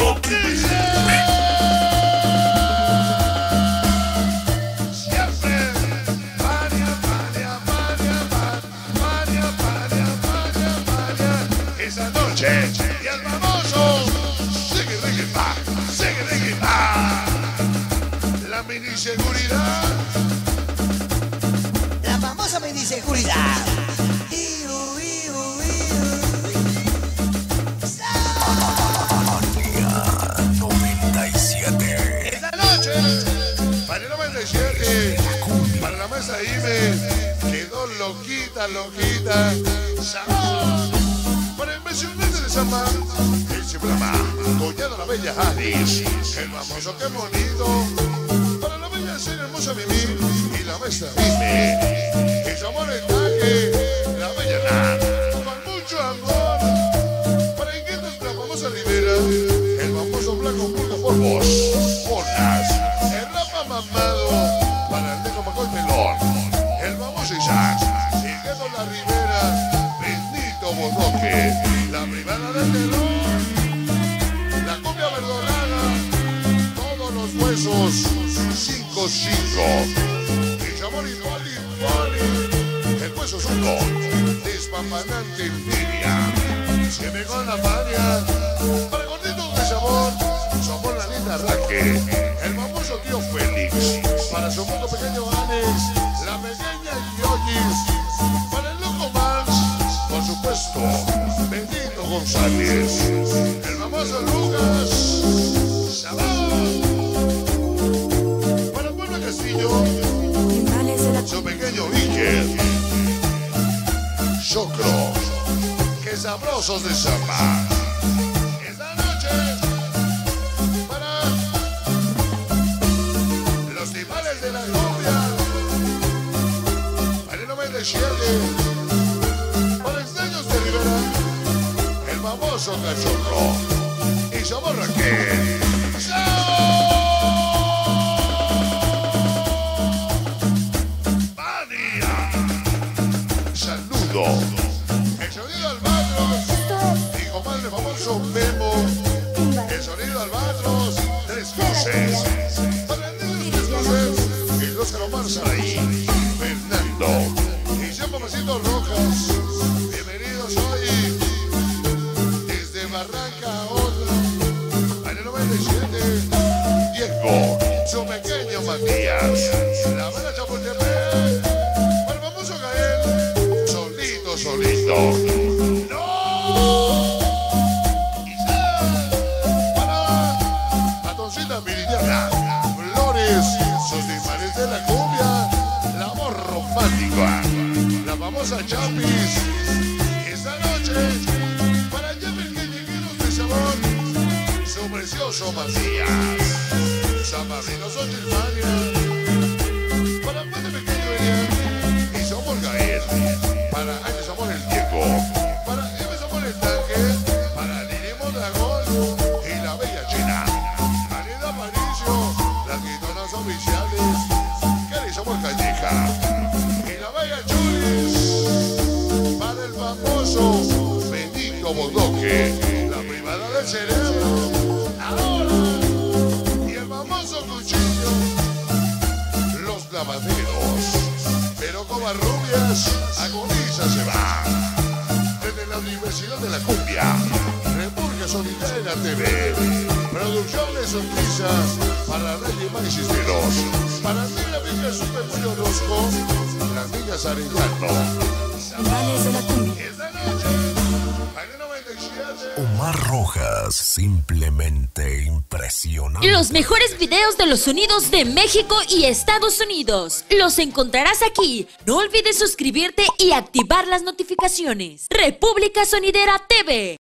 Sonido Siempre. María, María, María, María, María, María, María. Esa noche. Y el famoso. Sigue, sigue, va. Sigue, sigue, va. La mini seguridad. La famosa seguridad. Mesa IME, quedó loquita, loquita. Sabor. Para impresionante de Sama, el Cibrama, Collado la Bella Aris, el famoso que bonito. Para la bella cena hermosa Mimi y la mesa IME, el amor en el amor y poli, poli, el hueso suco, despampanante envidia. Siempre con la maña, para gorditos de sabor, somos la linda Raque, el famoso tío Félix, para su mundo pequeño Alex, la pequeña Yoyis, para el loco Max, por supuesto, Benito González, el famoso Lucas, Chocro, que sabrosos de samba. Esta noche, para los timales de la cumbia, para el 97, para extraños de Rivera, el famoso cachorro. Y somos Raquel. El sonido albatros. Tres el negro tres voces. Y los Omar Saraí. Fernando. Y yo Papacito Rojas. Bienvenidos hoy. Desde Barranca otra. Para el 97. Diego. Su pequeño Matías. La bala Chapultepec. El famoso Gael. Solito, solito. Flores. Sus de la cumbia. La voz romántica. La famosa Chapis. Esta noche. Para Jeffrey Callejeros de Sabor. Su precioso Matías. San Marino Benito Bodoque. La privada del cerebro. Ahora. Y el famoso cuchillo. Los lavaderos. Pero Covarrubias agoniza se va. Desde la Universidad de la Cumbia. República Solidaria TV. Producciones Sonrisa para Reyes Magicisteros. Para Negra Villa Super Pollo Orozco. Las niñas Arellano. Para el 97. Omar Rojas, simplemente impresionante. Los mejores videos de los sonidos de México y Estados Unidos los encontrarás aquí. No olvides suscribirte y activar las notificaciones. República Sonidera TV.